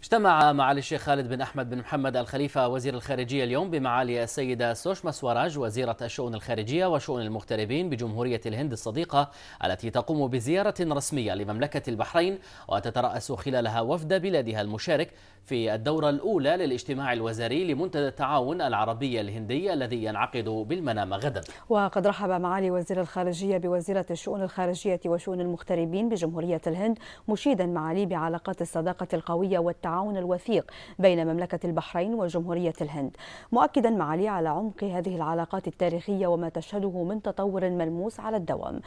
اجتمع معالي الشيخ خالد بن أحمد بن محمد الخليفة وزير الخارجية اليوم بمعالي السيدة سوشما سوراج وزيرة الشؤون الخارجية وشؤون المغتربين بجمهورية الهند الصديقة التي تقوم بزيارة رسمية لمملكة البحرين وتترأس خلالها وفد بلادها المشارك في الدورة الأولى للاجتماع الوزاري لمنتدى التعاون العربي الهندي الذي ينعقد بالمنامة غدا. وقد رحب معالي وزير الخارجية بوزيرة الشؤون الخارجية وشؤون المغتربين بجمهورية الهند مشيدا معالي بعلاقات الصداقة القوية والتعاون الوثيق بين مملكة البحرين وجمهورية الهند مؤكدا معالي على عمق هذه العلاقات التاريخية وما تشهده من تطور ملموس على الدوام.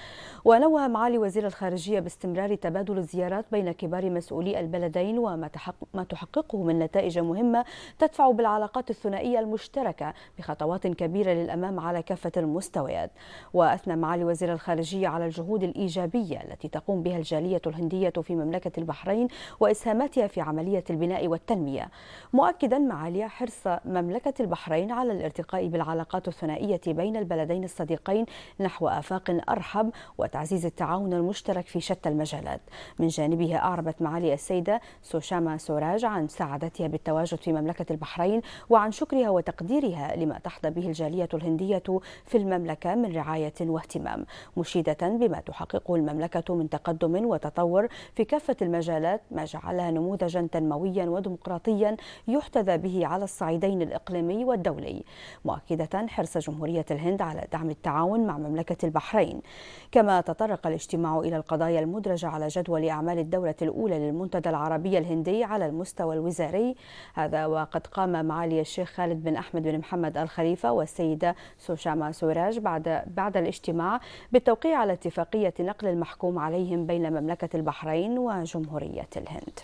ونوه معالي وزير الخارجية باستمرار تبادل الزيارات بين كبار مسؤولي البلدين وما تحقق تحققه من نتائج مهمة تدفع بالعلاقات الثنائية المشتركة بخطوات كبيرة للأمام على كافة المستويات. وأثنى معالي وزير الخارجية على الجهود الإيجابية التي تقوم بها الجالية الهندية في مملكة البحرين وإسهاماتها في عملية البناء والتنمية مؤكدا معالي حرص مملكة البحرين على الارتقاء بالعلاقات الثنائية بين البلدين الصديقين نحو آفاق أرحب وتعزيز التعاون المشترك في شتى المجالات. من جانبها أعربت معالي السيدة سوشاما سوراج عن سعادتها بالتواجد في مملكة البحرين وعن شكرها وتقديرها لما تحظى به الجالية الهندية في المملكة من رعاية واهتمام مشيدة بما تحققه المملكة من تقدم وتطور في كافة المجالات ما جعلها نموذجا تنمويا وديمقراطيا يحتذى به على الصعيدين الإقليمي والدولي مؤكدة حرص جمهورية الهند على دعم التعاون مع مملكة البحرين. كما تطرق الاجتماع إلى القضايا المدرجة على جدول أعمال الدورة الأولى للمنتدى العربي الهندي على المستوى الوزاري. هذا وقد قام معالي الشيخ خالد بن أحمد بن محمد الخليفة والسيدة سوشاما سوراج بعد بعد الاجتماع بالتوقيع على اتفاقية نقل المحكوم عليهم بين مملكة البحرين وجمهورية الهند.